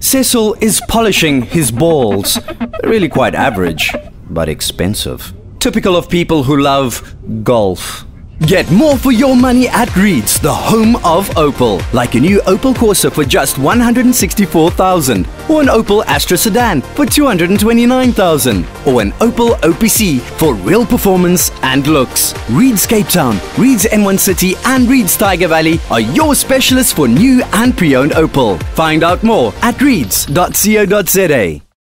Cecil is polishing his balls. Really quite average, but expensive. Typical of people who love golf. Get more for your money at Reeds, the home of Opel. Like a new Opel Corsa for just 164,000, or an Opel Astra sedan for 229,000, or an Opel OPC for real performance and looks. Reeds Cape Town, Reeds N1 City, and Reeds Tyger Valley are your specialists for new and pre-owned Opel. Find out more at reeds.co.za.